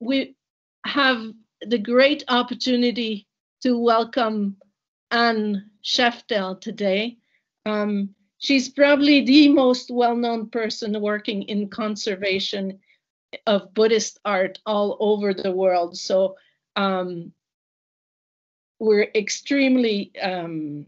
we have the great opportunity to welcome Ann Shaftel today. Um, she's probably the most well-known person working in conservation of Buddhist art all over the world. So um, we're extremely um,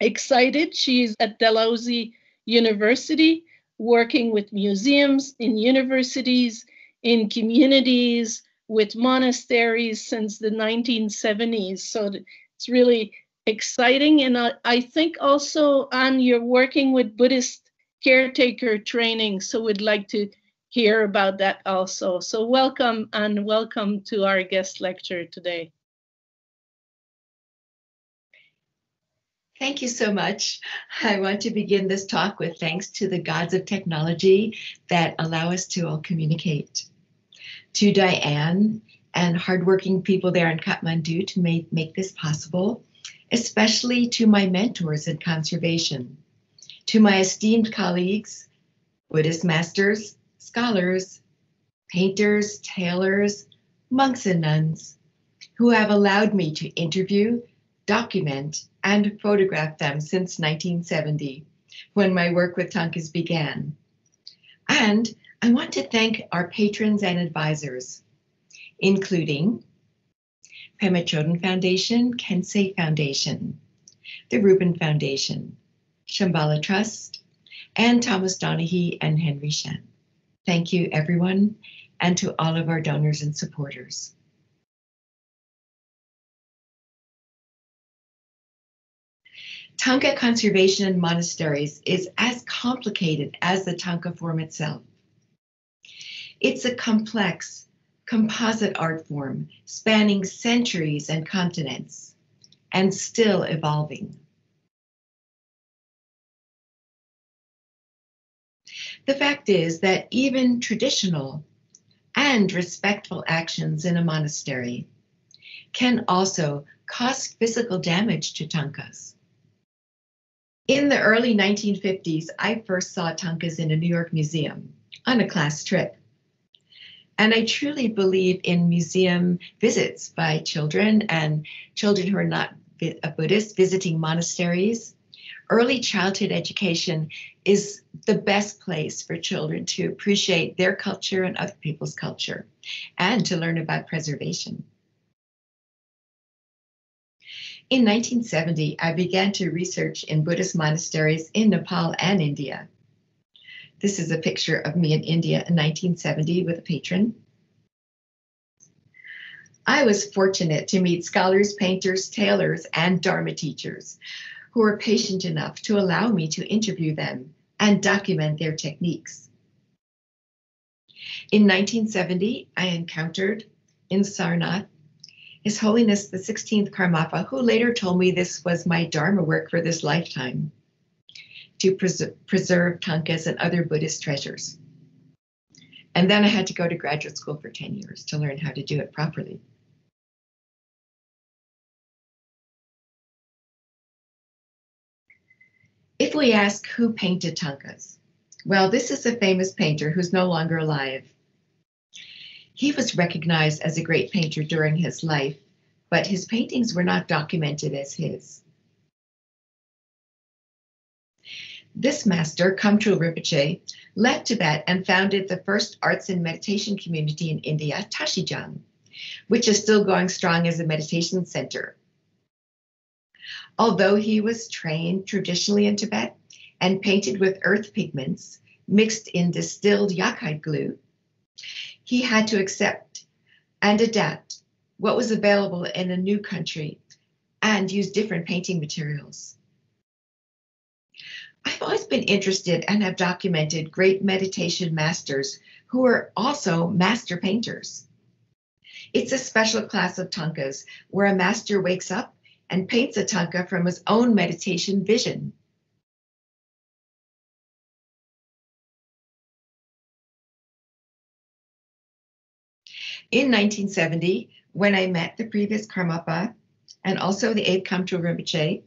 excited. She's at Dalhousie University, working with museums in universities, in communities, with monasteries since the 1970s. So it's really exciting. And I, I think also, Ann, you're working with Buddhist caretaker training. So we'd like to hear about that also. So welcome and welcome to our guest lecture today. Thank you so much. I want to begin this talk with thanks to the gods of technology that allow us to all communicate. To Diane and hardworking people there in Kathmandu to make, make this possible, especially to my mentors in conservation, to my esteemed colleagues, Buddhist masters, scholars, painters, tailors, monks, and nuns who have allowed me to interview, document, and photograph them since 1970, when my work with Thangkas began. And I want to thank our patrons and advisors, including Pema Chodron Foundation, Khyentse Foundation, the Rubin Foundation, Shambhala Trust, and Thomas Donaghy and Henry Shen. Thank you, everyone, and to all of our donors and supporters. Thangka conservation in monasteries is as complicated as the Thangka form itself. It's a complex, composite art form spanning centuries and continents, and still evolving. The fact is that even traditional and respectful actions in a monastery can also cause physical damage to tankas. In the early 1950s, I first saw tankas in a New York museum on a class trip. And I truly believe in museum visits by children and children who are not a Buddhist visiting monasteries. Early childhood education is the best place for children to appreciate their culture and other people's culture and to learn about preservation. In 1970, I began to research in Buddhist monasteries in Nepal and India. This is a picture of me in India in 1970 with a patron. I was fortunate to meet scholars, painters, tailors, and Dharma teachers who were patient enough to allow me to interview them and document their techniques. In 1970, I encountered in Sarnath his Holiness the 16th Karmapa, who later told me this was my Dharma work for this lifetime to pres- preserve Tankas and other Buddhist treasures. And then I had to go to graduate school for 10 years to learn how to do it properly. If we ask who painted Tankas, well, this is a famous painter who's no longer alive. He was recognized as a great painter during his life, but his paintings were not documented as his. This master, Khamtrul Rinpoche, left Tibet and founded the first arts and meditation community in India, Tashi Jong, which is still going strong as a meditation center. Although he was trained traditionally in Tibet and painted with earth pigments mixed in distilled yak hide glue, he had to accept and adapt what was available in a new country and use different painting materials. I've always been interested and have documented great meditation masters who are also master painters. It's a special class of tankas where a master wakes up and paints a tanka from his own meditation vision. In 1970, when I met the previous Karmapa and also the eighth Khamtrul Rinpoche,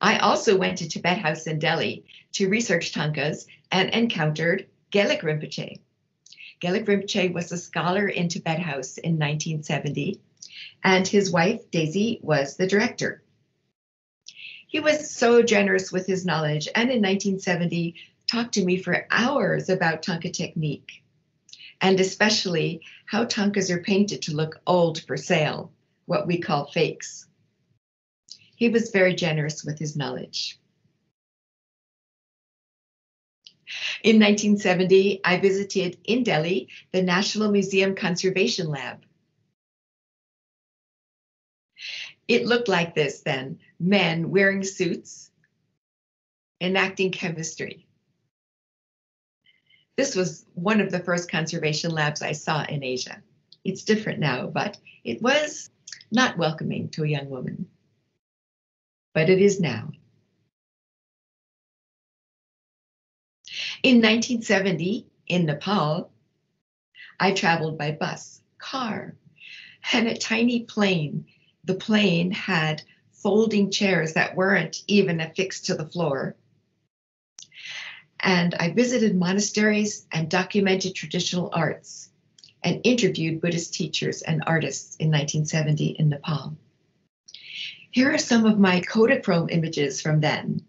I also went to Tibet House in Delhi to research Tankas and encountered Gelek Rinpoche. Gelek Rinpoche was a scholar in Tibet House in 1970, and his wife, Daisy, was the director. He was so generous with his knowledge, and in 1970 talked to me for hours about Tanka technique, and especially how Tankas are painted to look old for sale, what we call fakes. He was very generous with his knowledge. In 1970, I visited in Delhi the National Museum Conservation Lab. It looked like this then men wearing suits, enacting chemistry. This was one of the first conservation labs I saw in Asia. It's different now, but it was not welcoming to a young woman. But it is now. In 1970, in Nepal, I traveled by bus, car, and a tiny plane. The plane had folding chairs that weren't even affixed to the floor. And I visited monasteries and documented traditional arts and interviewed Buddhist teachers and artists in 1970 in Nepal. Here are some of my Kodachrome images from then.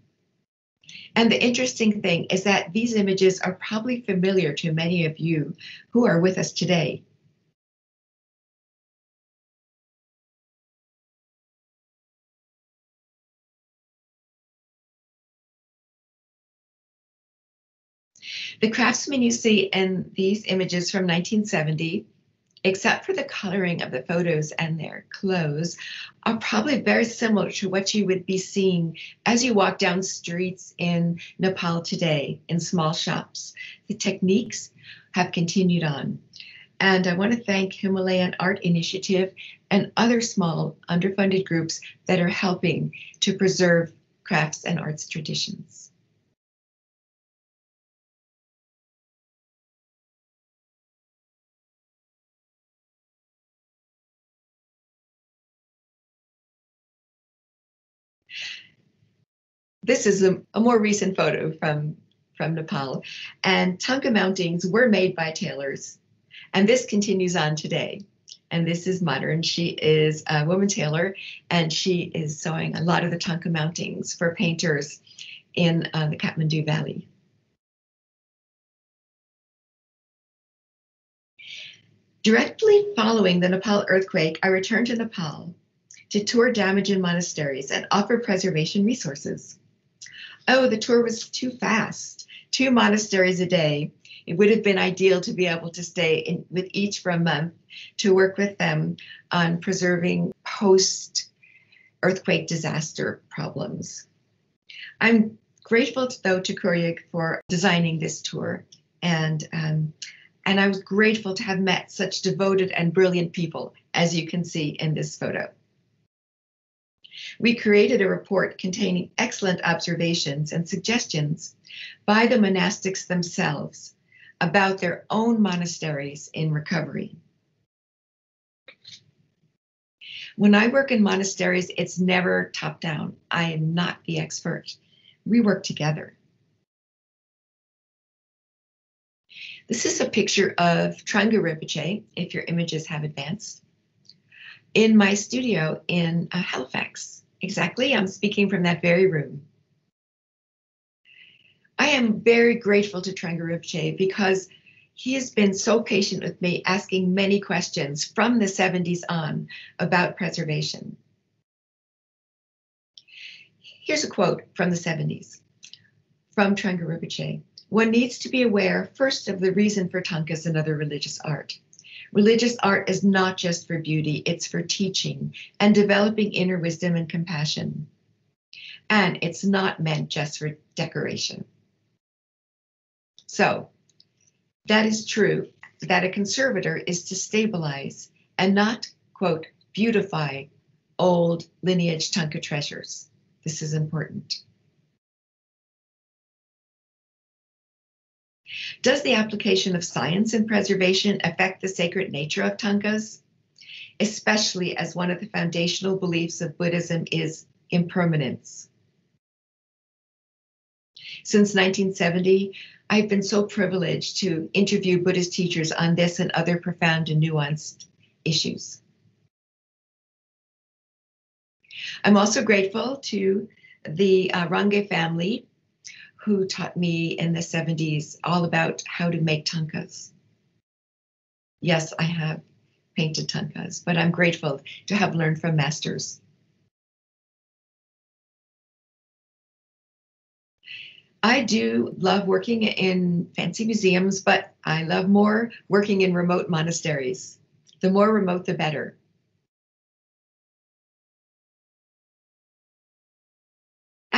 And the interesting thing is that these images are probably familiar to many of you who are with us today. The craftsmen you see in these images from 1970 except for the coloring of the photos and their clothes, are probably very similar to what you would be seeing as you walk down streets in Nepal today in small shops. The techniques have continued on. And I want to thank Himalayan Art Initiative and other small underfunded groups that are helping to preserve crafts and arts traditions. This is a, a more recent photo from, from Nepal. And Thangka mountings were made by tailors. And this continues on today. And this is modern. She is a woman tailor, and she is sewing a lot of the Thangka mountings for painters in uh, the Kathmandu Valley. Directly following the Nepal earthquake, I returned to Nepal to tour damaged monasteries and offer preservation resources oh, the tour was too fast, two monasteries a day. It would have been ideal to be able to stay in, with each for a month to work with them on preserving post earthquake disaster problems. I'm grateful though to Kuryuk for designing this tour and um, and I was grateful to have met such devoted and brilliant people as you can see in this photo. We created a report containing excellent observations and suggestions by the monastics themselves about their own monasteries in recovery. When I work in monasteries, it's never top down. I am not the expert. We work together. This is a picture of Trungpa Rinpoche, if your images have advanced in my studio in uh, Halifax. Exactly, I'm speaking from that very room. I am very grateful to Trungpa because he has been so patient with me, asking many questions from the 70s on about preservation. Here's a quote from the 70s from Trungpa. One needs to be aware first of the reason for thangkas and other religious art. Religious art is not just for beauty, it's for teaching and developing inner wisdom and compassion. And it's not meant just for decoration. So, that is true that a conservator is to stabilize and not, quote, beautify old lineage Thangka treasures. This is important. Does the application of science in preservation affect the sacred nature of thangkas? Especially as one of the foundational beliefs of Buddhism is impermanence. Since 1970, I've been so privileged to interview Buddhist teachers on this and other profound and nuanced issues. I'm also grateful to the uh, Range family who taught me in the 70s all about how to make thangkas. Yes, I have painted thangkas, but I'm grateful to have learned from masters. I do love working in fancy museums, but I love more working in remote monasteries. The more remote, the better.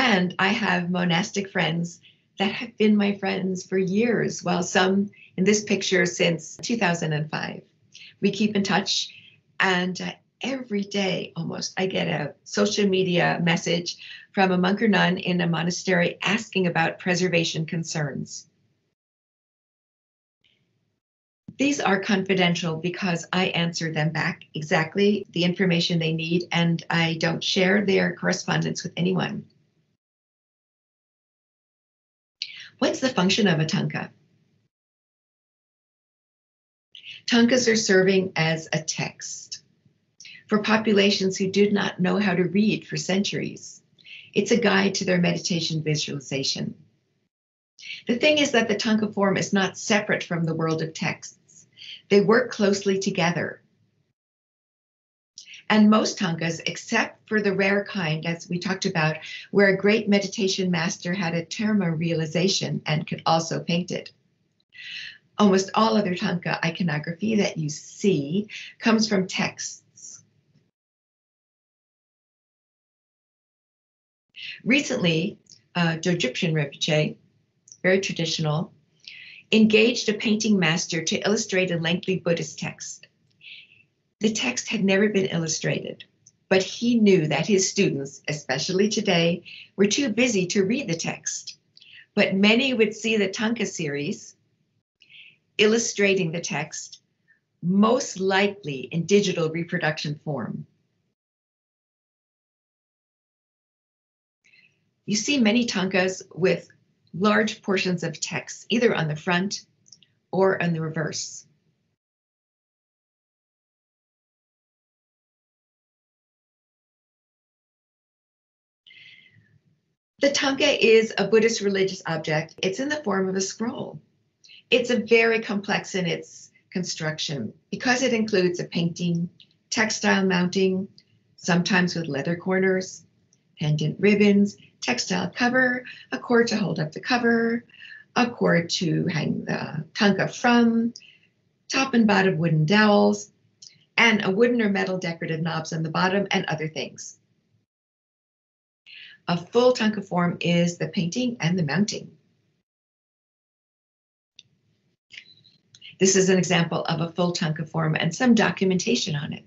And I have monastic friends that have been my friends for years, while some in this picture since 2005. We keep in touch, and uh, every day almost I get a social media message from a monk or nun in a monastery asking about preservation concerns. These are confidential because I answer them back exactly the information they need and I don't share their correspondence with anyone. What's the function of a thangka? Thangkas are serving as a text for populations who did not know how to read for centuries. It's a guide to their meditation visualization. The thing is that the thangka form is not separate from the world of texts. They work closely together. And most thangkas, except for the rare kind, as we talked about, where a great meditation master had a terma realization and could also paint it. Almost all other tanka iconography that you see comes from texts. Recently, uh, Egyptian Rinpoche, very traditional, engaged a painting master to illustrate a lengthy Buddhist text. The text had never been illustrated, but he knew that his students, especially today, were too busy to read the text. But many would see the Thangka series illustrating the text, most likely in digital reproduction form. You see many thangkas with large portions of text, either on the front or on the reverse. The thangka is a Buddhist religious object. It's in the form of a scroll. It's a very complex in its construction because it includes a painting, textile mounting, sometimes with leather corners, pendant ribbons, textile cover, a cord to hold up the cover, a cord to hang the thangka from, top and bottom wooden dowels, and a wooden or metal decorative knobs on the bottom and other things. A full thangka form is the painting and the mounting. This is an example of a full thangka form and some documentation on it.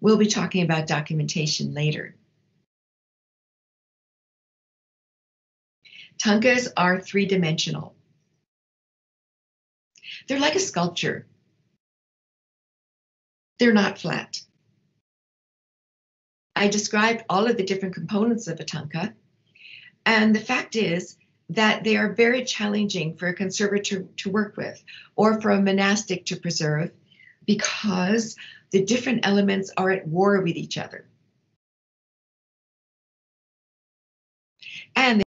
We'll be talking about documentation later. Thangkas are three-dimensional. They're like a sculpture. They're not flat. I described all of the different components of a thangka. And the fact is that they are very challenging for a conservator to, to work with or for a monastic to preserve because the different elements are at war with each other. And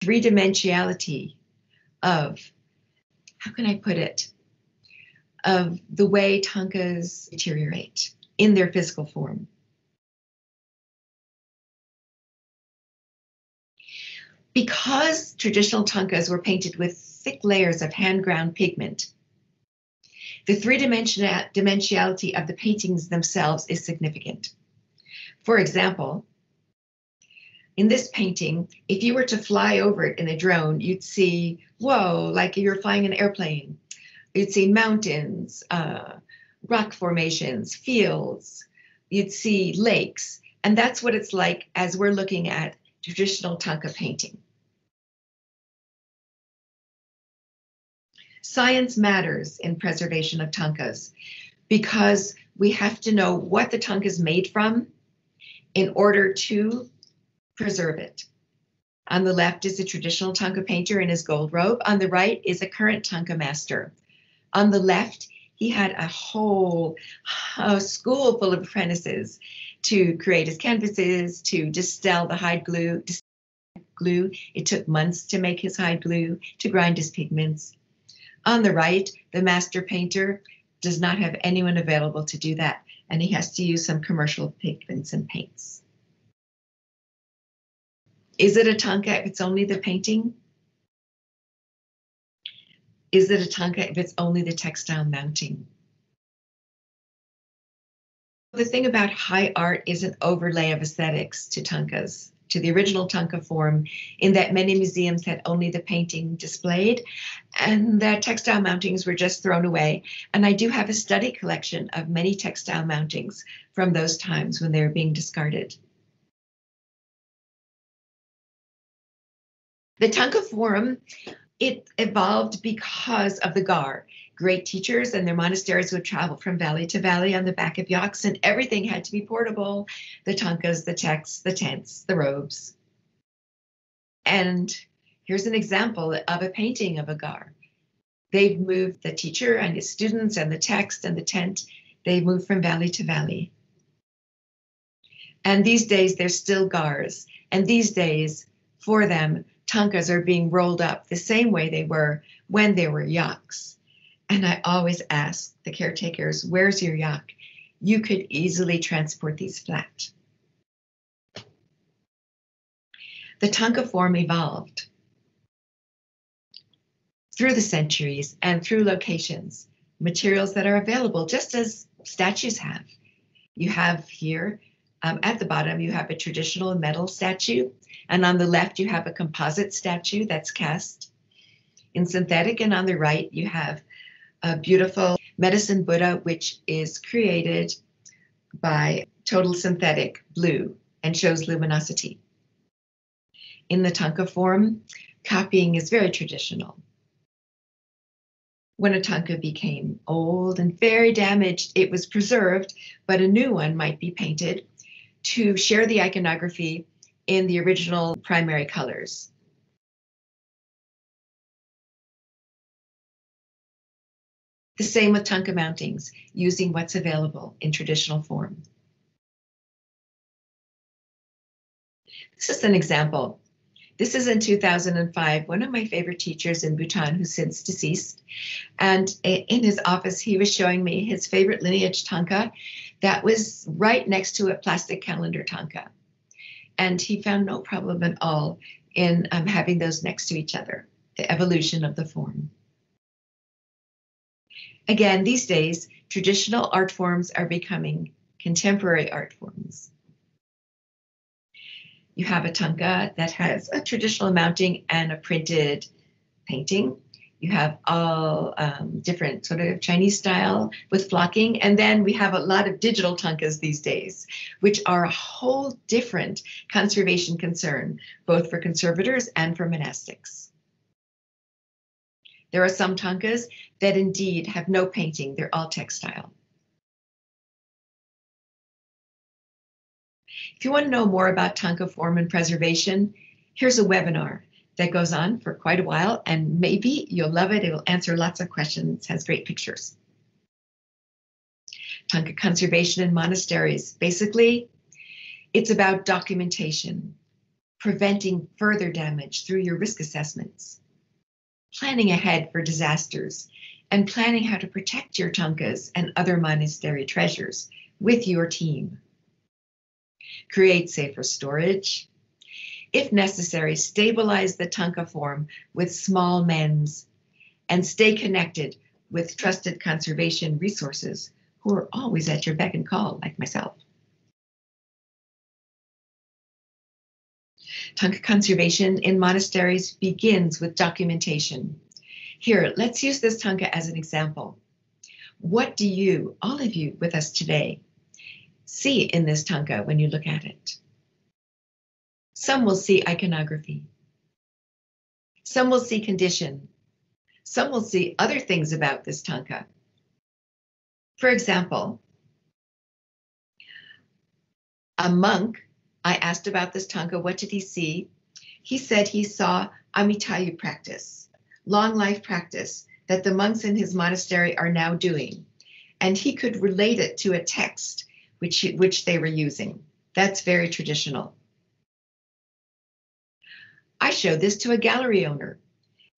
three dimensionality of how can I put it, of the way tankas deteriorate in their physical form. Because traditional tankas were painted with thick layers of hand ground pigment, the three dimensionality of the paintings themselves is significant. For example, in this painting, if you were to fly over it in a drone, you'd see, whoa, like you're flying an airplane. You'd see mountains, uh, rock formations, fields. You'd see lakes. And that's what it's like as we're looking at traditional Tanka painting. Science matters in preservation of Tankas because we have to know what the Tanka is made from in order to preserve it. On the left is a traditional Tanka painter in his gold robe. On the right is a current Tanka master. On the left, he had a whole uh, school full of apprentices to create his canvases, to distill the hide glue. glue. It took months to make his hide glue, to grind his pigments. On the right, the master painter does not have anyone available to do that, and he has to use some commercial pigments and paints. Is it a tanka if it's only the painting? Is it a tanka if it's only the textile mounting? The thing about high art is an overlay of aesthetics to tankas, to the original tanka form, in that many museums had only the painting displayed and that textile mountings were just thrown away. And I do have a study collection of many textile mountings from those times when they were being discarded. The Tanka Forum, it evolved because of the Gar. Great teachers and their monasteries would travel from valley to valley on the back of yaks, and everything had to be portable the tankas, the texts, the tents, the robes. And here's an example of a painting of a Gar. They've moved the teacher and his students and the text and the tent, they moved from valley to valley. And these days, they're still Gars. And these days, for them, tankas are being rolled up the same way they were when they were yaks. And I always ask the caretakers, where's your yak? You could easily transport these flat. The tanka form evolved through the centuries and through locations, materials that are available just as statues have. You have here um, at the bottom, you have a traditional metal statue, and on the left, you have a composite statue that's cast in synthetic, and on the right, you have a beautiful medicine Buddha, which is created by total synthetic blue and shows luminosity. In the Tanka form, copying is very traditional. When a Tanka became old and very damaged, it was preserved, but a new one might be painted to share the iconography in the original primary colors. The same with tanka mountings, using what's available in traditional form. This is an example. This is in 2005, one of my favorite teachers in Bhutan, who's since deceased. And in his office, he was showing me his favorite lineage tanka that was right next to a plastic calendar tanka. And he found no problem at all in um, having those next to each other, the evolution of the form. Again, these days, traditional art forms are becoming contemporary art forms. You have a tanka that has a traditional mounting and a printed painting you have all um, different sort of Chinese style with flocking. And then we have a lot of digital tankas these days, which are a whole different conservation concern, both for conservators and for monastics. There are some tankas that indeed have no painting, they're all textile. If you want to know more about tanka form and preservation, here's a webinar that goes on for quite a while, and maybe you'll love it. It will answer lots of questions, has great pictures. Tanka conservation in monasteries. Basically, it's about documentation, preventing further damage through your risk assessments. planning ahead for disasters, and planning how to protect your tankas and other monastery treasures with your team. Create safer storage. If necessary, stabilize the tanka form with small mends and stay connected with trusted conservation resources who are always at your beck and call, like myself. Tanka conservation in monasteries begins with documentation. Here, let's use this tanka as an example. What do you, all of you with us today, see in this tanka when you look at it? Some will see iconography. Some will see condition. Some will see other things about this tanka. For example, a monk I asked about this tanka, what did he see? He said he saw Amitayu practice, long life practice that the monks in his monastery are now doing. And he could relate it to a text which, which they were using. That's very traditional. I showed this to a gallery owner,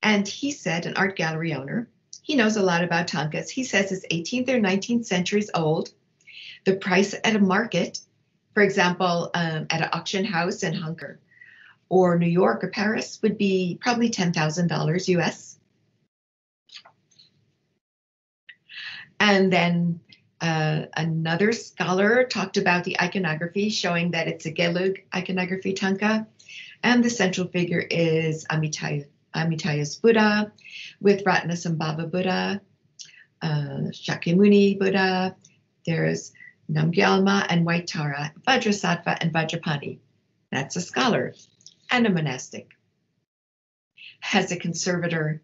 and he said, an art gallery owner, he knows a lot about tankas. He says it's 18th or 19th centuries old. The price at a market for example, um, at an auction house in Hunker or New York or Paris would be probably $10,000 US. And then uh, another scholar talked about the iconography, showing that it's a Gelug iconography tanka. And the central figure is Amitaya, Amitayus Buddha with Ratnasambhava Buddha, uh, Shakyamuni Buddha. There's Namgyalma and White Tara, Vajrasattva and Vajrapani. That's a scholar and a monastic. As a conservator,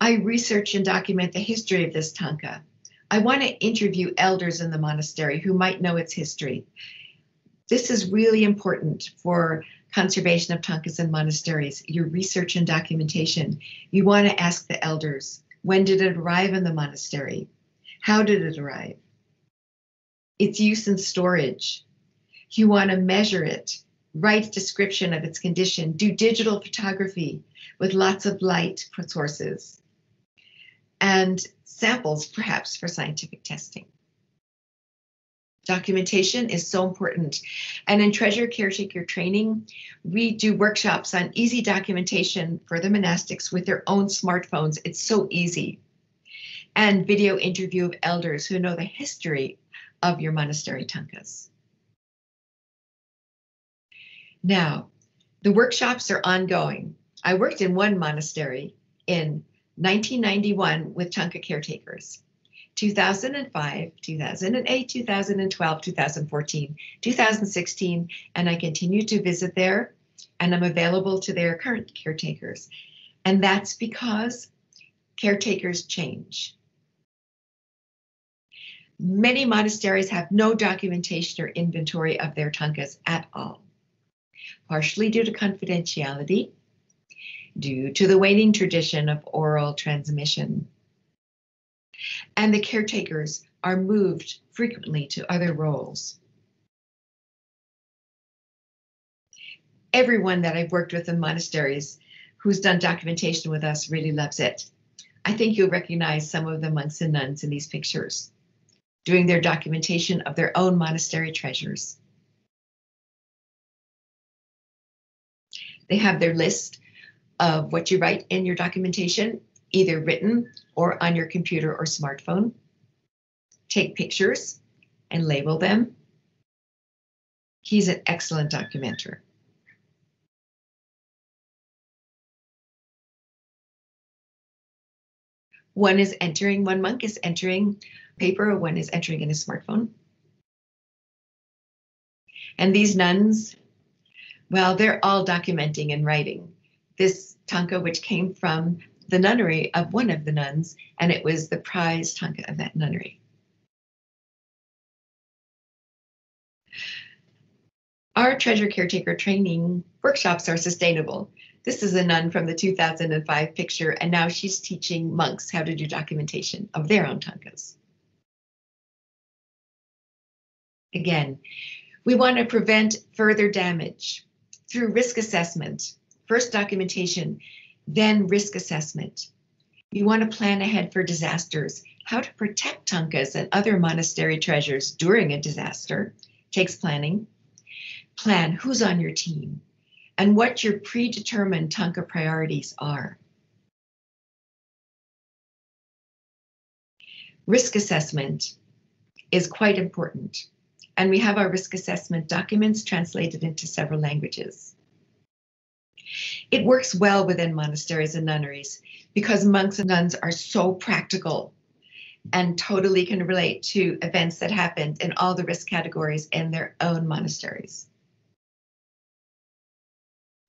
I research and document the history of this tanka. I want to interview elders in the monastery who might know its history. This is really important for conservation of tankas in monasteries, your research and documentation. You want to ask the elders, when did it arrive in the monastery? How did it arrive? its use and storage. You want to measure it, write description of its condition, do digital photography with lots of light sources, and samples perhaps for scientific testing. Documentation is so important. And in treasure caretaker training, we do workshops on easy documentation for the monastics with their own smartphones. It's so easy. And video interview of elders who know the history of your monastery tankas. Now, the workshops are ongoing. I worked in one monastery in 1991 with tanka caretakers. 2005, 2008, 2012, 2014, 2016, and I continue to visit there and I'm available to their current caretakers. And that's because caretakers change. Many monasteries have no documentation or inventory of their tankas at all, partially due to confidentiality, due to the waning tradition of oral transmission. And the caretakers are moved frequently to other roles. Everyone that I've worked with in monasteries who's done documentation with us really loves it. I think you'll recognize some of the monks and nuns in these pictures doing their documentation of their own monastery treasures. They have their list of what you write in your documentation, either written or on your computer or smartphone. Take pictures and label them. He's an excellent documenter. One is entering, one monk is entering paper one is entering in his smartphone. And these nuns, well, they're all documenting and writing. This tanka, which came from the nunnery of one of the nuns, and it was the prize tanka of that nunnery. Our treasure caretaker training workshops are sustainable. This is a nun from the 2005 picture, and now she's teaching monks how to do documentation of their own tankas. Again, we want to prevent further damage through risk assessment, first documentation, Then risk assessment. You want to plan ahead for disasters. How to protect Tankas and other monastery treasures during a disaster takes planning. Plan who's on your team and what your predetermined Tanka priorities are. Risk assessment is quite important, and we have our risk assessment documents translated into several languages. It works well within monasteries and nunneries because monks and nuns are so practical and totally can relate to events that happened in all the risk categories in their own monasteries.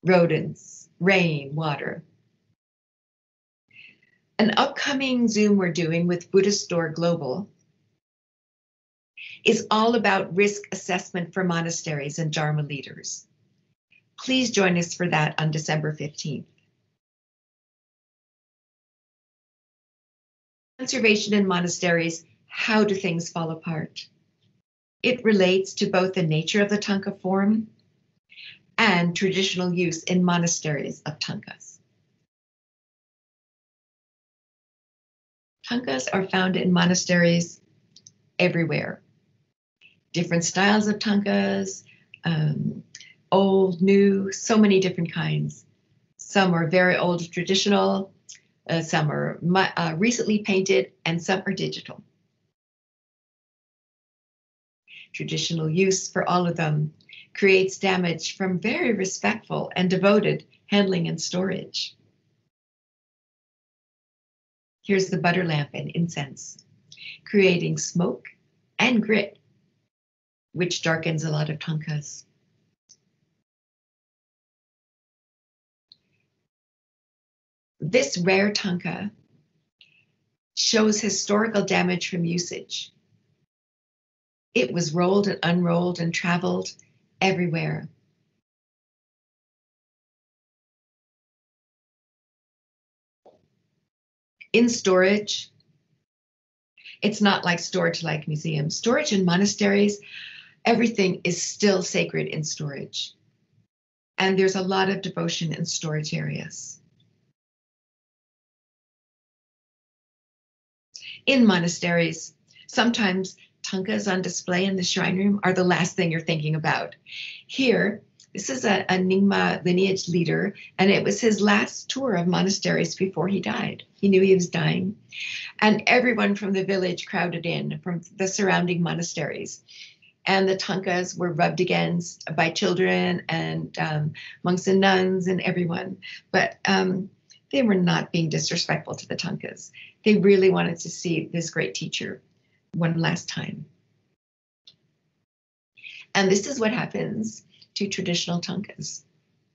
Rodents, rain, water. An upcoming Zoom we're doing with Buddhistdoor Global is all about risk assessment for monasteries and Dharma leaders. Please join us for that on December 15th. Conservation in monasteries, how do things fall apart? It relates to both the nature of the tanka form and traditional use in monasteries of tankas. Tankas are found in monasteries everywhere. Different styles of tankas, um, old, new, so many different kinds. Some are very old traditional, uh, some are uh, recently painted, and some are digital. Traditional use for all of them creates damage from very respectful and devoted handling and storage. Here's the butter lamp and incense, creating smoke and grit, which darkens a lot of tankas. This rare tanka shows historical damage from usage. It was rolled and unrolled and traveled everywhere. In storage, it's not like storage like museums. Storage in monasteries, everything is still sacred in storage. And there's a lot of devotion in storage areas. In monasteries, sometimes tankas on display in the shrine room are the last thing you're thinking about. Here, this is a, a Nyingma lineage leader, and it was his last tour of monasteries before he died. He knew he was dying. And everyone from the village crowded in from the surrounding monasteries. And the tankas were rubbed against by children and um, monks and nuns and everyone. But um, they were not being disrespectful to the tankas. They really wanted to see this great teacher one last time. And this is what happens to traditional tankas.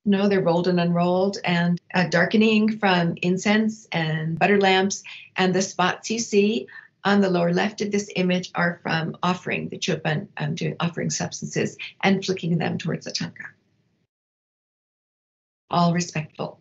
no, they're rolled and unrolled and uh, darkening from incense and butter lamps. And the spots you see on the lower left of this image are from offering the chupan, um, doing offering substances and flicking them towards the tanka. All respectful.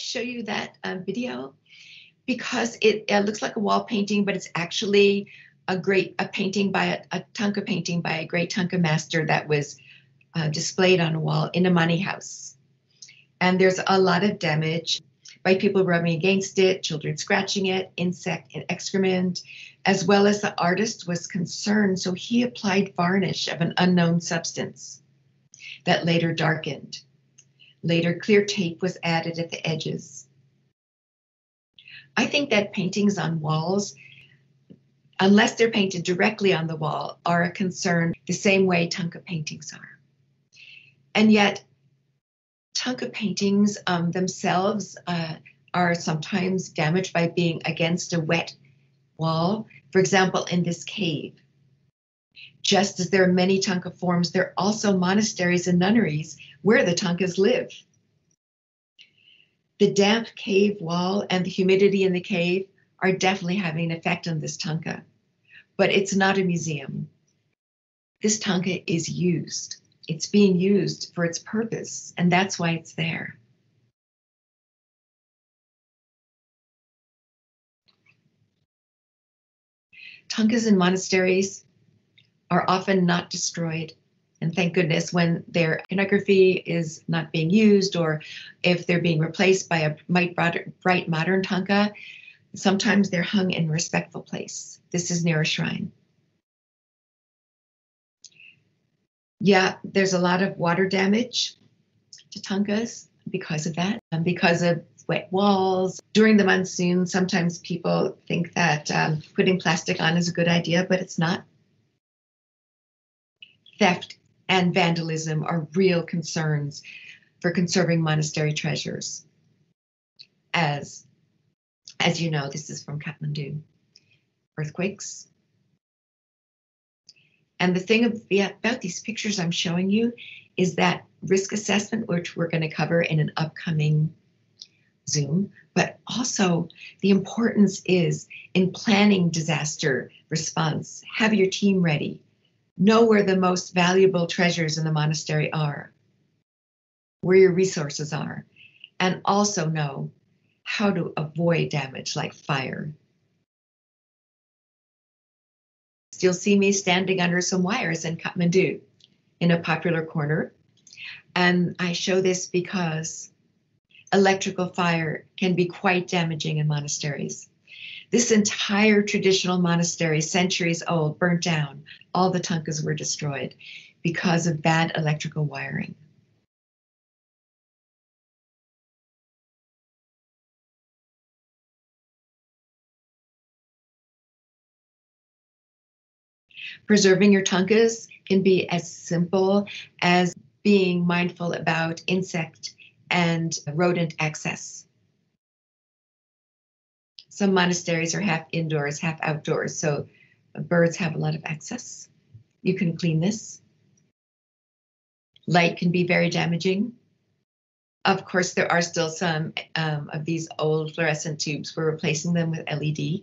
show you that um, video because it, it, looks like a wall painting, but it's actually a great a painting by a, a tanka painting by a great tanka master that was uh, displayed on a wall in a money house. And there's a lot of damage by people rubbing against it, children scratching it, insect and excrement, as well as the artist was concerned, so he applied varnish of an unknown substance that later darkened. Later, clear tape was added at the edges. I think that paintings on walls, unless they're painted directly on the wall, are a concern the same way Thangka paintings are. And yet, Thangka paintings um, themselves uh, are sometimes damaged by being against a wet wall. For example, in this cave, just as there are many Thangka forms, there are also monasteries and nunneries where the Thangkas live. The damp cave wall and the humidity in the cave are definitely having an effect on this Thangka, but it's not a museum. This Thangka is used. It's being used for its purpose, and that's why it's there. Thangkas in monasteries are often not destroyed. And thank goodness when their iconography is not being used or if they're being replaced by a bright bright modern Thangka, sometimes they're hung in respectful place. This is near a shrine. Yeah, there's a lot of water damage to Thangkas because of that, and because of wet walls. During the monsoon, sometimes people think that um, putting plastic on is a good idea, but it's not. Theft and vandalism are real concerns for conserving monastery treasures. As, as you know, this is from Kathmandu. Earthquakes. And the thing about these pictures I'm showing you is that risk assessment, which we're going to cover in an upcoming Zoom, but also the importance is in planning disaster response. Have your team ready. Know where the most valuable treasures in the monastery are, where your resources are, and also know how to avoid damage like fire. You'll see me standing under some wires in Kathmandu in a popular corner. And I show this because electrical fire can be quite damaging in monasteries. This entire traditional monastery, centuries old, burnt down. All the Thangkas were destroyed because of bad electrical wiring. Preserving your Thangkas can be as simple as being mindful about insect and rodent access. Some monasteries are half indoors, half outdoors, so birds have a lot of access. You can clean this. Light can be very damaging. Of course, there are still some um, of these old fluorescent tubes. We're replacing them with LED.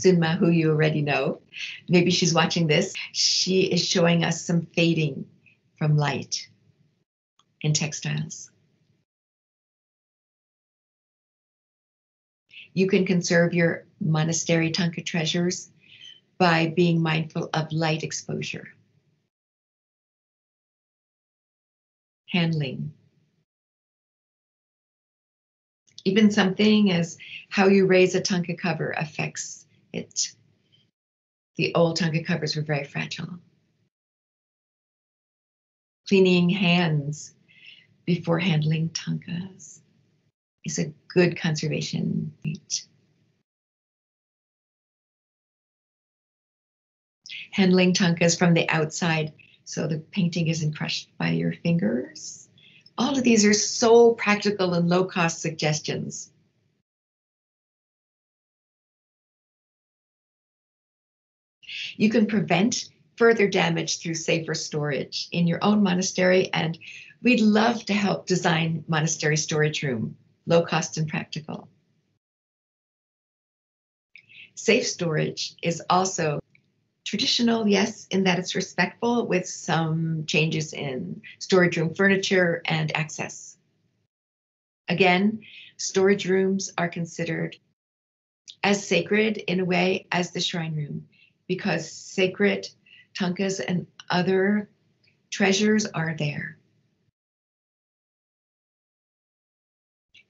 Sunma, who you already know, maybe she's watching this, she is showing us some fading from light in textiles. You can conserve your monastery Thangka treasures by being mindful of light exposure. Handling. Even something as how you raise a Thangka cover affects it the old Thangka covers were very fragile. Cleaning hands before handling Thangkas is a good conservation feat. Handling Thangkas from the outside so the painting isn't crushed by your fingers. All of these are so practical and low cost suggestions. You can prevent further damage through safer storage in your own monastery, and we'd love to help design monastery storage room, low cost and practical. Safe storage is also traditional, yes, in that it's respectful with some changes in storage room furniture and access. Again, storage rooms are considered as sacred in a way as the shrine room because sacred Thangkas and other treasures are there.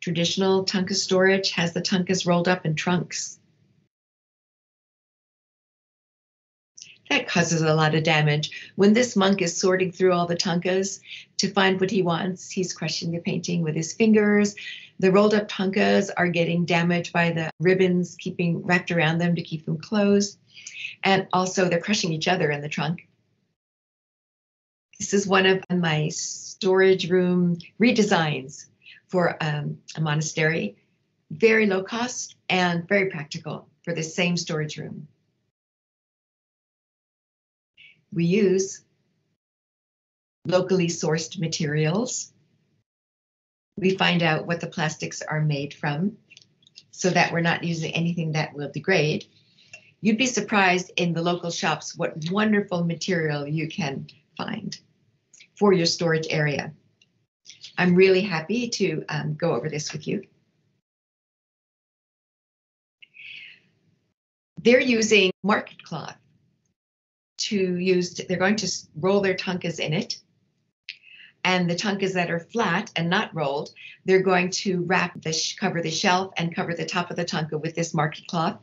Traditional Thangka storage has the Thangkas rolled up in trunks. That causes a lot of damage. When this monk is sorting through all the tankas to find what he wants, he's crushing the painting with his fingers. The rolled up tankas are getting damaged by the ribbons keeping wrapped around them to keep them closed. And also, they're crushing each other in the trunk. This is one of my storage room redesigns for um, a monastery. Very low cost and very practical for the same storage room. We use locally sourced materials. We find out what the plastics are made from so that we're not using anything that will degrade. You'd be surprised in the local shops what wonderful material you can find for your storage area. I'm really happy to um, go over this with you. They're using market cloth to use, they're going to roll their tankas in it. And the tankas that are flat and not rolled, they're going to wrap the, cover the shelf and cover the top of the tanka with this market cloth.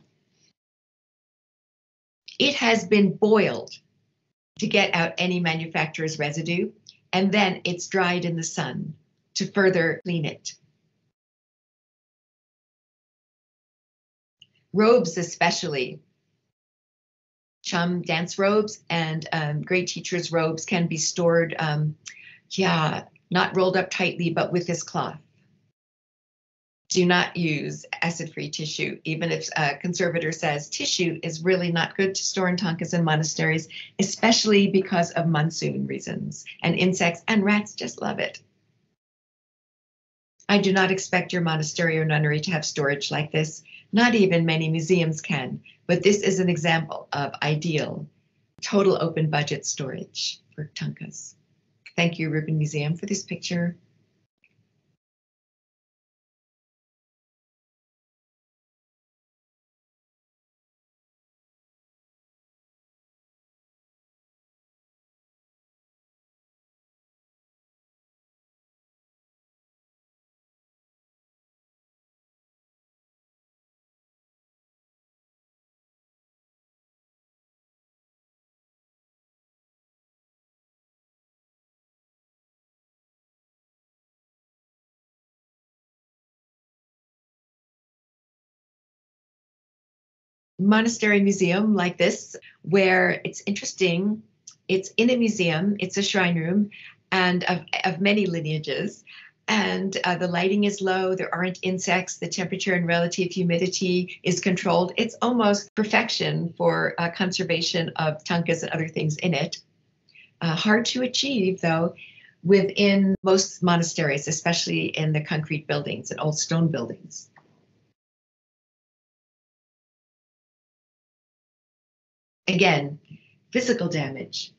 It has been boiled to get out any manufacturer's residue, and then it's dried in the sun to further clean it. Robes, especially, cham dance robes and um, great teachers' robes can be stored, um, yeah, not rolled up tightly, but with this cloth. Do not use acid-free tissue, even if a conservator says tissue is really not good to store in tankas and monasteries, especially because of monsoon reasons. And insects and rats just love it. I do not expect your monastery or nunnery to have storage like this. Not even many museums can, but this is an example of ideal total open budget storage for tankas. Thank you, Rubin Museum, for this picture. Monastery museum like this, where it's interesting. It's in a museum, it's a shrine room, and of, of many lineages. And uh, the lighting is low, there aren't insects, the temperature and relative humidity is controlled. It's almost perfection for uh, conservation of tankas and other things in it. Uh, hard to achieve, though, within most monasteries, especially in the concrete buildings and old stone buildings. Again, physical damage.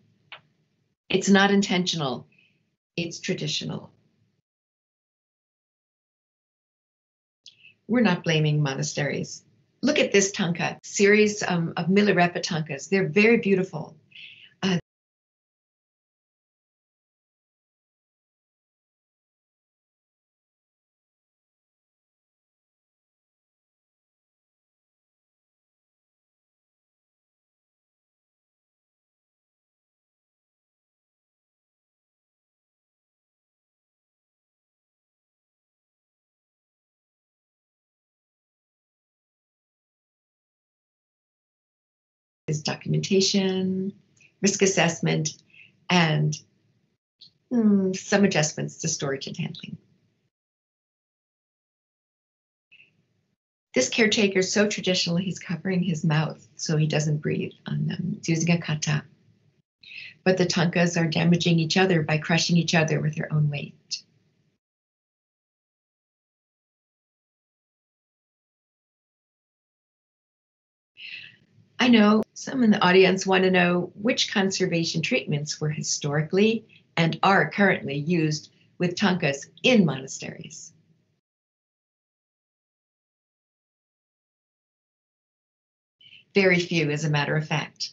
It's not intentional, it's traditional. We're not blaming monasteries. Look at this tanka, series um, of Milarepa tankas. They're very beautiful. Is documentation, risk assessment, and mm, some adjustments to storage and handling. This caretaker is so traditional, he's covering his mouth so he doesn't breathe on them. He's using a khata. But the tankas are damaging each other by crushing each other with their own weight. I know some in the audience want to know which conservation treatments were historically and are currently used with tankas in monasteries. Very few, as a matter of fact.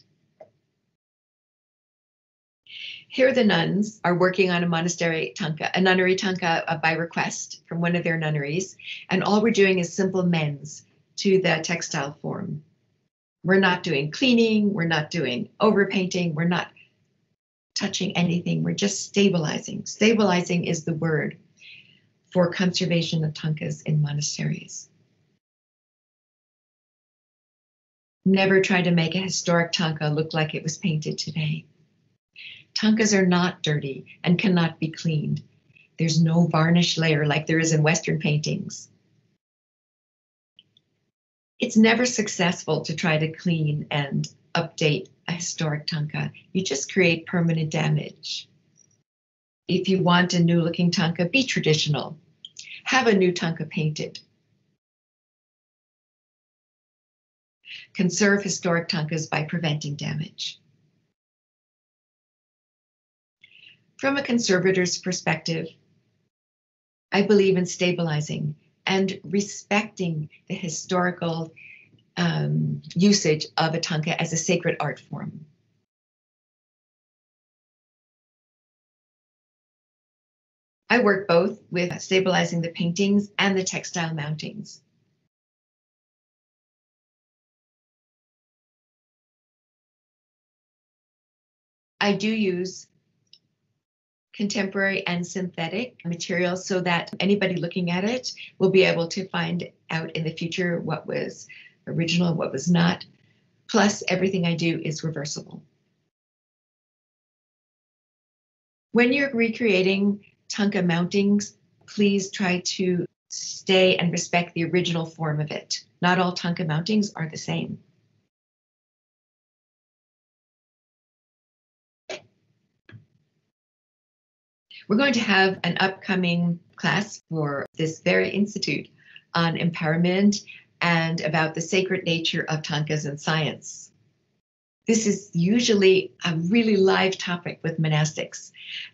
Here, the nuns are working on a monastery tanka, a nunnery tanka uh, by request from one of their nunneries, and all we're doing is simple mends to the textile form We're not doing cleaning, we're not doing overpainting, we're not touching anything, we're just stabilizing. Stabilizing is the word for conservation of tankas in monasteries. Never try to make a historic tanka look like it was painted today. Tankas are not dirty and cannot be cleaned. There's no varnish layer like there is in Western paintings. It's never successful to try to clean and update a historic tanka. You just create permanent damage. If you want a new looking tanka, be traditional. Have a new tanka painted. Conserve historic tankas by preventing damage. From a conservator's perspective, I believe in stabilizing and respecting the historical um, usage of a thangka as a sacred art form. I work both with stabilizing the paintings and the textile mountings. I do use contemporary and synthetic materials so that anybody looking at it will be able to find out in the future what was original and what was not. Plus, everything I do is reversible. When you're recreating thangka mountings, please try to stay and respect the original form of it. Not all thangka mountings are the same. We're going to have an upcoming class for this very institute on empowerment and about the sacred nature of thangkas and science. This is usually a really live topic with monastics.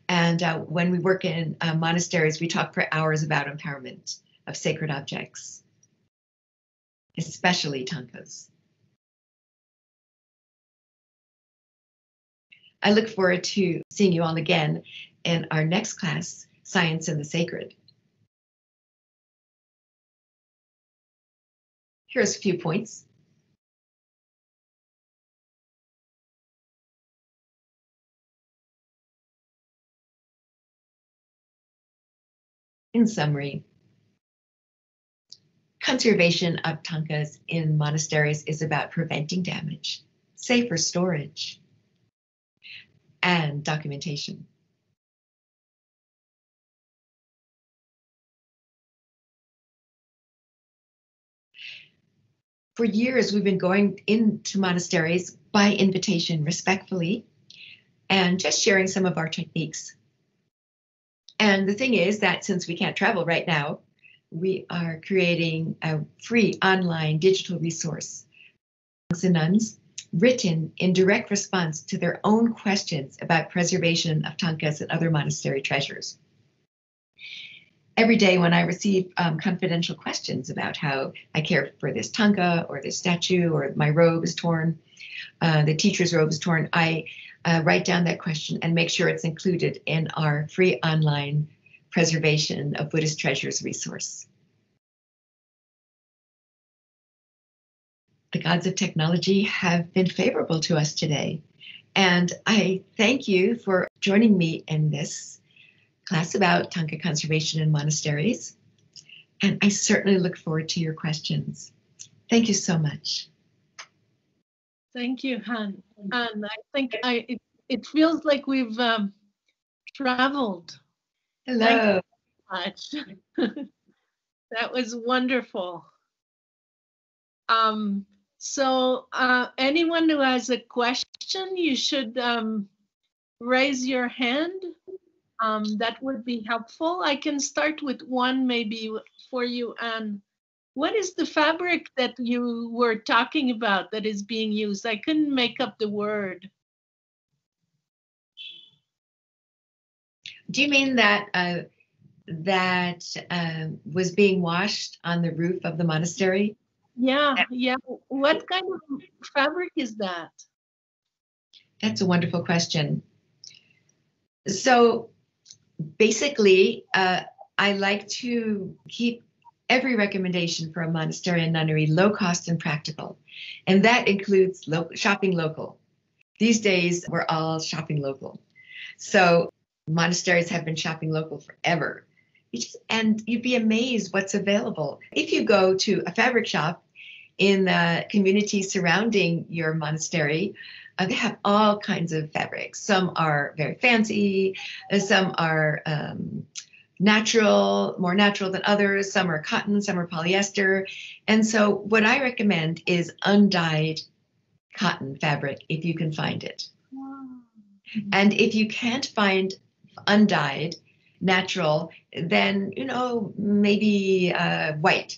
And uh, when we work in uh, monasteries, we talk for hours about empowerment of sacred objects, especially thangkas. I look forward to seeing you all again in our next class, Science and the Sacred. Here's a few points. In summary, conservation of tankas in monasteries is about preventing damage, safer storage, and documentation. For years we've been going into monasteries by invitation respectfully and just sharing some of our techniques. And the thing is that since we can't travel right now, we are creating a free online digital resource, monks and nuns, written in direct response to their own questions about preservation of tankas and other monastery treasures every day when I receive um, confidential questions about how I care for this thangka or this statue or my robe is torn, uh, the teacher's robe is torn, I uh, write down that question and make sure it's included in our free online preservation of Buddhist treasures resource. The gods of technology have been favorable to us today. And I thank you for joining me in this class about Thangka conservation in monasteries. And I certainly look forward to your questions. Thank you so much. Thank you, Ann. And I think I it, it feels like we've um, traveled. Hello. much. that was wonderful. Um, so uh, anyone who has a question, you should um, raise your hand um, that would be helpful. I can start with one maybe for you, Ann. What is the fabric that you were talking about that is being used? I couldn't make up the word. Do you mean that uh, that uh, was being washed on the roof of the monastery? Yeah, yeah. What kind of fabric is that? That's a wonderful question. So basically, uh, I like to keep every recommendation for a monastery and nunnery low cost and practical. And that includes lo- shopping local. These days, we're all shopping local. So monasteries have been shopping local forever. You just, and you'd be amazed what's available. If you go to a fabric shop in the community surrounding your monastery, uh, they have all kinds of fabrics. Some are very fancy, uh, some are um, natural, more natural than others. Some are cotton, some are polyester. And so, what I recommend is undyed cotton fabric if you can find it. Wow. And if you can't find undyed, natural, then, you know, maybe uh, white.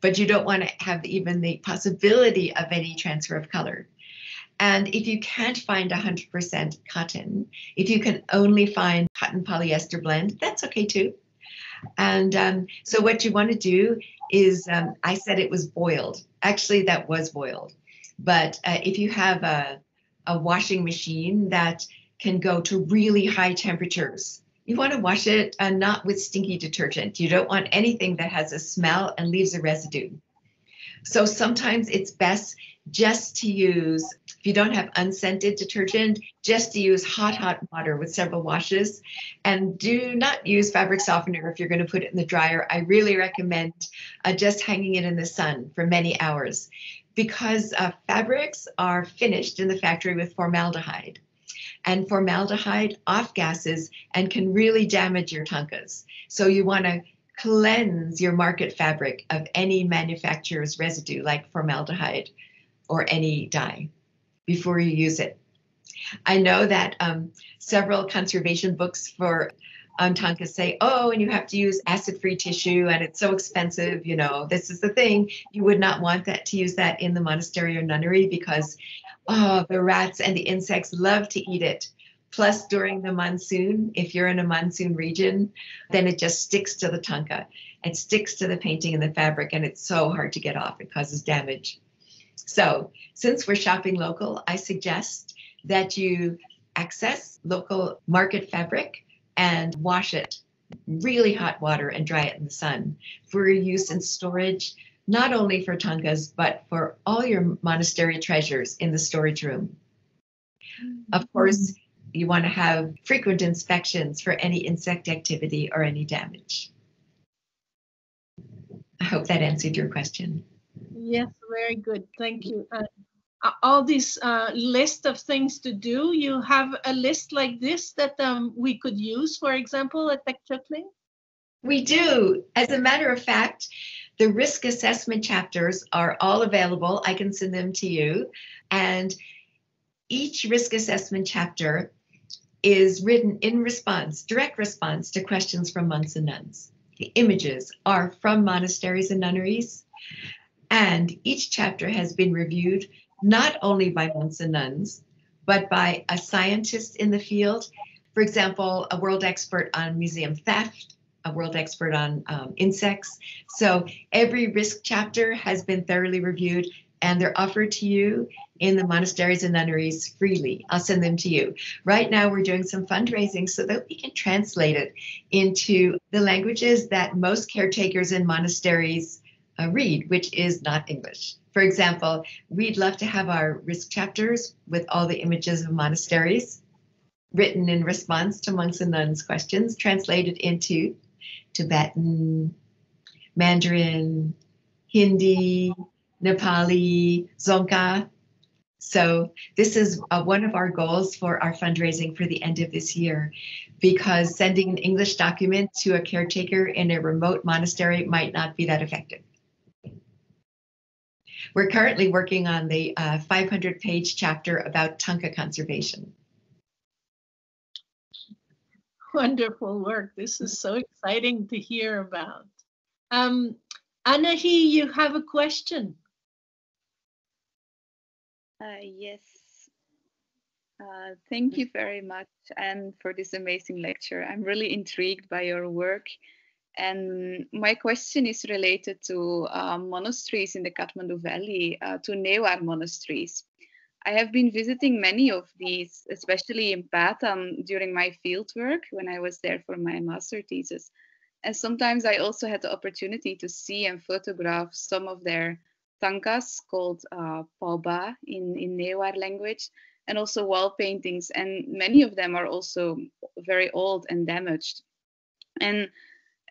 But you don't want to have even the possibility of any transfer of color. And if you can't find 100% cotton, if you can only find cotton polyester blend, that's okay too. And um, so what you want to do is, um, I said it was boiled. Actually, that was boiled. But uh, if you have a, a washing machine that can go to really high temperatures, you want to wash it uh, not with stinky detergent. You don't want anything that has a smell and leaves a residue. So sometimes it's best just to use, if you don't have unscented detergent, just to use hot, hot water with several washes. And do not use fabric softener if you're going to put it in the dryer. I really recommend uh, just hanging it in the sun for many hours because uh, fabrics are finished in the factory with formaldehyde. And formaldehyde off gases and can really damage your tankas. So you want to cleanse your market fabric of any manufacturer's residue like formaldehyde or any dye before you use it. I know that um, several conservation books for um, tankas say, oh, and you have to use acid-free tissue, and it's so expensive. You know, this is the thing. You would not want that to use that in the monastery or nunnery because, oh, the rats and the insects love to eat it. Plus, during the monsoon, if you're in a monsoon region, then it just sticks to the tanka. It sticks to the painting and the fabric, and it's so hard to get off. It causes damage. So, since we're shopping local, I suggest that you access local market fabric and wash it really hot water and dry it in the sun for use in storage, not only for tankas, but for all your monastery treasures in the storage room. Mm-hmm. Of course, you want to have frequent inspections for any insect activity or any damage. I hope that answered your question. Yes, very good. Thank you. Uh, all this uh, list of things to do, you have a list like this that um, we could use, for example, at Tecchoclín? We do. As a matter of fact, the risk assessment chapters are all available. I can send them to you. And each risk assessment chapter is written in response, direct response to questions from monks and nuns. The images are from monasteries and nunneries. And each chapter has been reviewed not only by monks and nuns, but by a scientist in the field. For example, a world expert on museum theft, a world expert on um, insects. So every risk chapter has been thoroughly reviewed and they're offered to you in the monasteries and nunneries freely. I'll send them to you. Right now, we're doing some fundraising so that we can translate it into the languages that most caretakers in monasteries uh, read, which is not English. For example, we'd love to have our risk chapters with all the images of monasteries written in response to monks and nuns questions translated into Tibetan, Mandarin, Hindi, Nepali, Dzongkha. So this is uh, one of our goals for our fundraising for the end of this year, because sending an English document to a caretaker in a remote monastery might not be that effective. We're currently working on the 500 uh, page chapter about Tanka conservation. Wonderful work. This is so exciting to hear about. Um, Anahi, you have a question. Uh, yes. Uh, thank you very much and for this amazing lecture. I'm really intrigued by your work and my question is related to uh, monasteries in the Kathmandu Valley, uh, to Newar monasteries. I have been visiting many of these, especially in Patan during my fieldwork when I was there for my master thesis. And sometimes I also had the opportunity to see and photograph some of their tankas called uh, in, in Newar language and also wall paintings. And many of them are also very old and damaged. And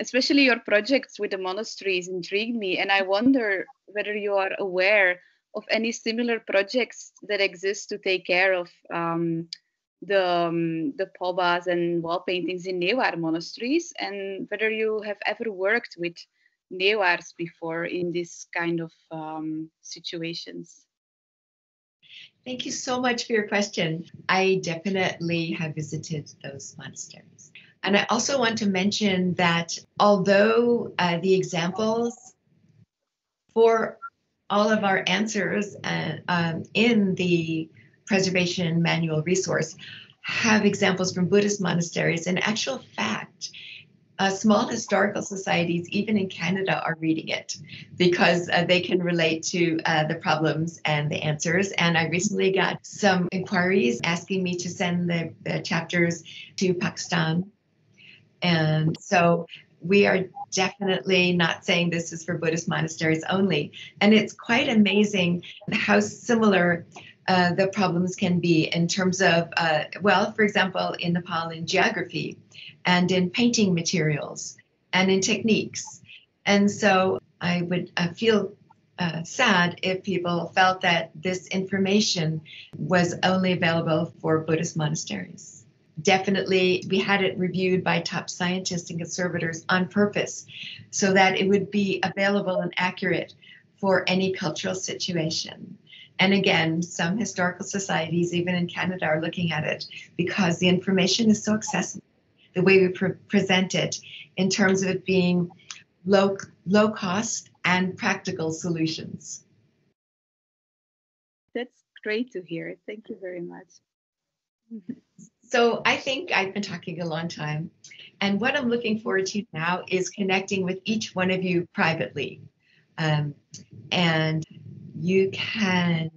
especially your projects with the monasteries intrigued me. And I wonder whether you are aware of any similar projects that exist to take care of um, the um, the paubhas and wall paintings in Newar monasteries, and whether you have ever worked with Newars before in this kind of um, situations. Thank you so much for your question. I definitely have visited those monasteries. And I also want to mention that although uh, the examples for all of our answers uh, um, in the preservation manual resource have examples from Buddhist monasteries. In actual fact, uh, small historical societies, even in Canada, are reading it because uh, they can relate to uh, the problems and the answers. And I recently got some inquiries asking me to send the, the chapters to Pakistan. And so we are definitely not saying this is for Buddhist monasteries only. And it's quite amazing how similar uh, the problems can be in terms of, uh, well, for example, in Nepal in geography and in painting materials and in techniques. And so I would uh, feel sad if people felt that this information was only available for Buddhist monasteries definitely we had it reviewed by top scientists and conservators on purpose so that it would be available and accurate for any cultural situation. And again, some historical societies, even in Canada, are looking at it because the information is so accessible. The way we pre- present it in terms of it being low, low cost and practical solutions. That's great to hear. Thank you very much. So I think I've been talking a long time. And what I'm looking forward to now is connecting with each one of you privately. Um, and you can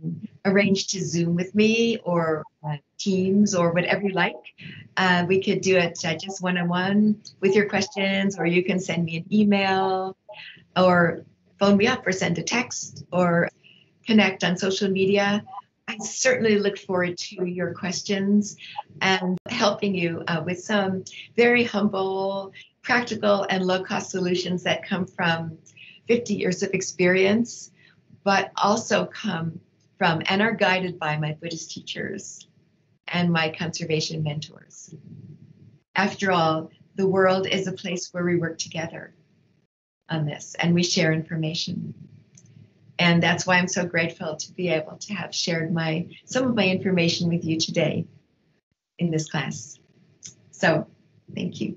arrange to Zoom with me or uh, Teams or whatever you like. Uh, we could do it uh, just one on one with your questions, or you can send me an email or phone me up or send a text or connect on social media. I certainly look forward to your questions and helping you uh, with some very humble, practical, and low cost solutions that come from 50 years of experience, but also come from and are guided by my Buddhist teachers and my conservation mentors. After all, the world is a place where we work together on this and we share information and that's why I'm so grateful to be able to have shared my some of my information with you today in this class. So, thank you.